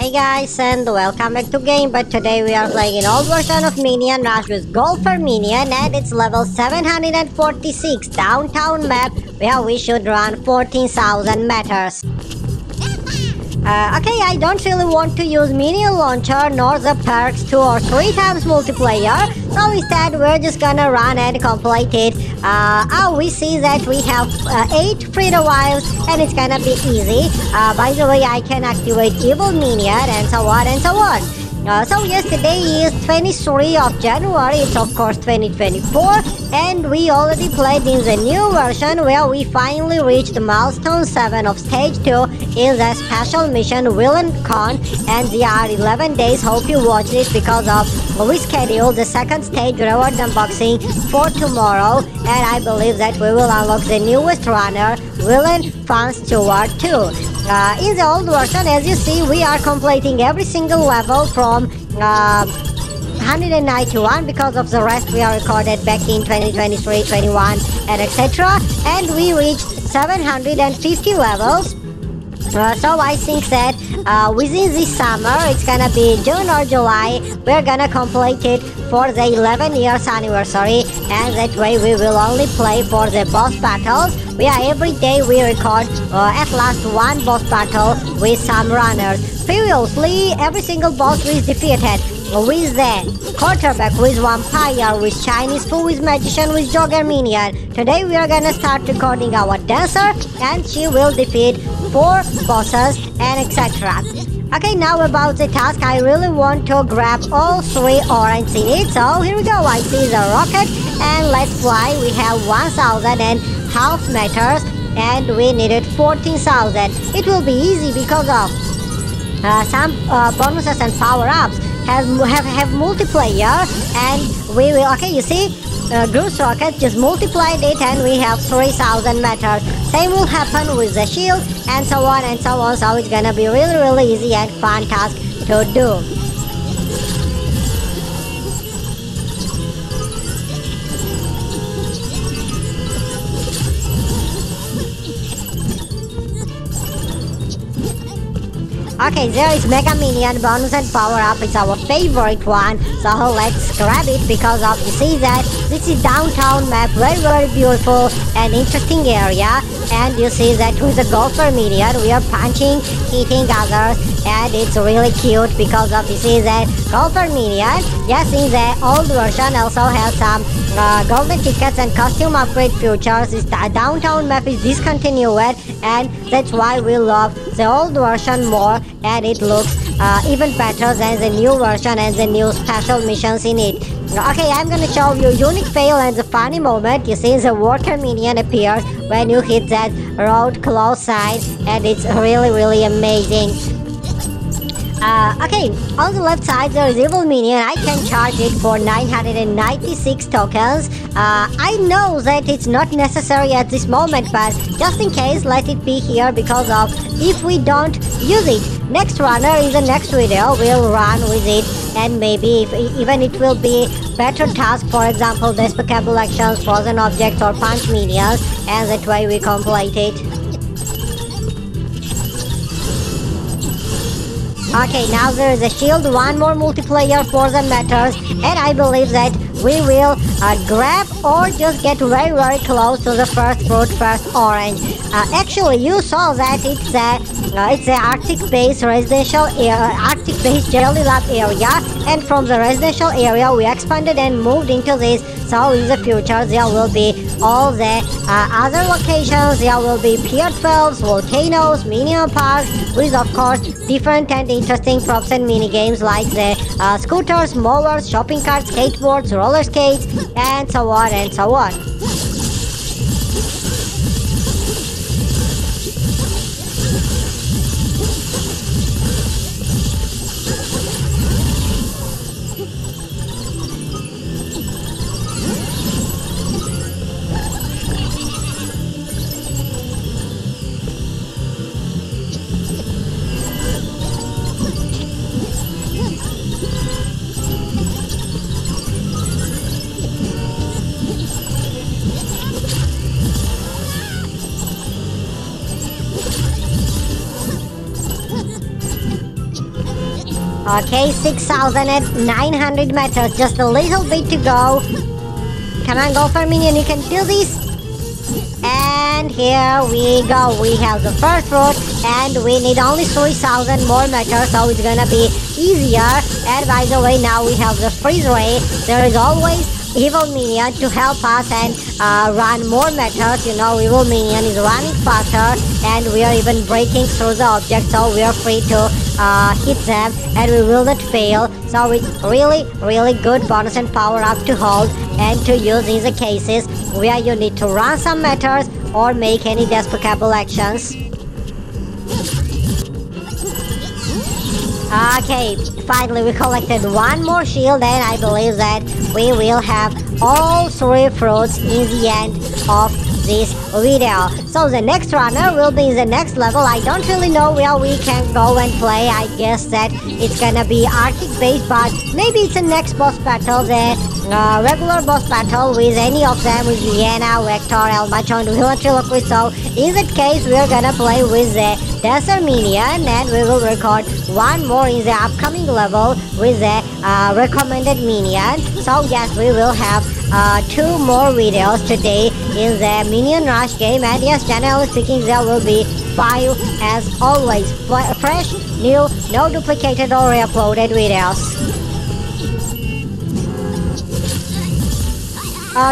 Hey guys and welcome back to Game Bot today we are playing an old version of Minion Rush with Golfer Minion and it's level 746 downtown map where we should run 14,000 meters. Uh, okay, I don't really want to use minion launcher nor the perks two or three times multiplayer. So instead, we're just gonna run and complete it. Uh, oh, we see that we have uh, eight freedom wives and it's gonna be easy. Uh, by the way, I can activate evil minion and so on and so on. Uh, so yesterday is 23 of January, it's of course 2024 and we already played in the new version where we finally reached milestone 7 of stage 2 in a special mission Villain Con and there are 11 days, hope you watch this because of we scheduled the second stage reward unboxing for tomorrow and I believe that we will unlock the newest runner, Villain Fan Steward 2. Uh, in the old version, as you see, we are completing every single level from uh, 191 because of the rest we are recorded back in 2023, 21, and etc. And we reached 750 levels. Uh, so I think that uh, within this summer, it's gonna be June or July, we're gonna complete it for the 11 years anniversary and that way we will only play for the boss battles. We are every day we record uh, at last one boss battle with some runners. Previously, every single boss was defeated with the quarterback, with vampire, with Chinese fool, with magician, with jogger minion. Today we are gonna start recording our dancer and she will defeat four bosses and etc. Okay, now about the task, I really want to grab all three orange in it. So here we go, I see the rocket and let's fly. We have 1,000 and half meters and we needed 14,000. It will be easy because of uh, some uh, bonuses and power-ups have, have have multiplayer and we will okay you see uh, Goose Rocket just multiplied it and we have 3000 meters. Same will happen with the shield and so on and so on. So it's gonna be really really easy and fun task to do. Okay, there is Mega Minion bonus and power up. It's our favorite one. So let's grab it because of you see that this is downtown map, very very beautiful and interesting area. And you see that with the golfer minion, we are punching, hitting others, and it's really cute because of you see that golfer minion. Yes, in the old version also has some uh, golden tickets and costume upgrade features. The downtown map is discontinued, and that's why we love the old version more and it looks uh, even better than the new version and the new special missions in it. Okay, I'm gonna show you unique fail and the funny moment. You see the water minion appears when you hit that road close side and it's really really amazing. Uh, okay, on the left side there is Evil Minion. I can charge it for 996 tokens. Uh, I know that it's not necessary at this moment, but just in case, let it be here because of if we don't use it. Next runner in the next video will run with it and maybe if, even it will be better task, for example, despicable actions, frozen objects or punch minions and that way we complete it. Okay, now there is a shield, one more multiplayer for the matters, and I believe that we will uh, grab or just get very very close to the first fruit, first orange. Uh, actually, you saw that it's a uh, it's a Arctic base residential area, Arctic base Jelly Lab area, and from the residential area we expanded and moved into this. So in the future there will be all the uh, other locations. There will be Pier 12s, volcanoes, minion parks, with of course different and interesting props and mini games like the uh, scooters, mowers, shopping carts, skateboards, roller skates, and so on and so on. Okay, 6,900 meters, just a little bit to go. Come on, go Golfer Minion, you can do this. And here we go. We have the first fruit and we need only 3,000 more meters so it's gonna be easier. And by the way, now we have the freeze ray. There is always evil minion to help us and uh, run more meters. You know, evil minion is running faster and we are even breaking through the object so we are free to uh, hit them and we will not fail. So it's really, really good bonus and power up to hold and to use in the cases where you need to run some meters or make any despicable actions. Okay, finally we collected one more shield and I believe that we will have all three fruits in the end of this video. So the next runner will be in the next level. I don't really know where we can go and play. I guess that it's gonna be Arctic base, but maybe it's the next boss battle, the uh, regular boss battle with any of them, with Vienna, Vector, Elmachon, Ventriloquist. So in that case, we're gonna play with the Desert Minion and we will record one more in the upcoming level with the uh, recommended minion. So yes, we will have uh, two more videos today in the Minion Rush game and yes, generally speaking, there will be five as always. Fresh, new, no duplicated or re-uploaded videos.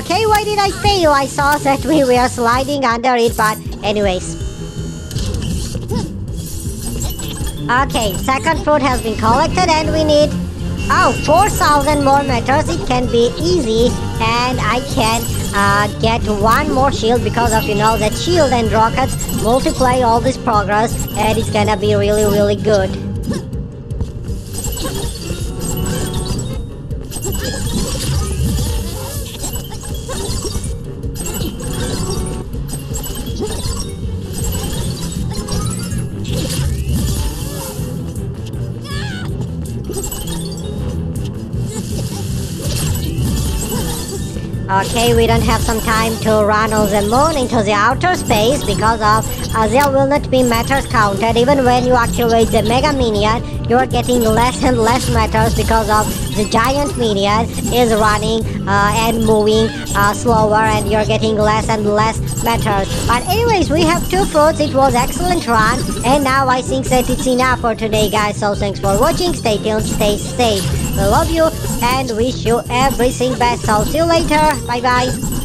Okay, why did I fail? I saw that we were sliding under it, but anyways. Okay, second fruit has been collected and we need, oh, 4,000 more meters. It can be easy and I can uh, get one more shield because of, you know, that shield and rockets multiply all this progress and it's gonna be really, really good. Okay, we don't have some time to run on the moon into the outer space because of uh, there will not be meters counted. Even when you activate the Mega Minion, you are getting less and less meters because of the giant minion is running uh, and moving uh, slower and you're getting less and less meters. But anyways, we have two fruits. It was excellent run and now I think that it's enough for today guys. So thanks for watching. Stay tuned. Stay safe. Love you and wish you everything best. So see you later. Bye bye.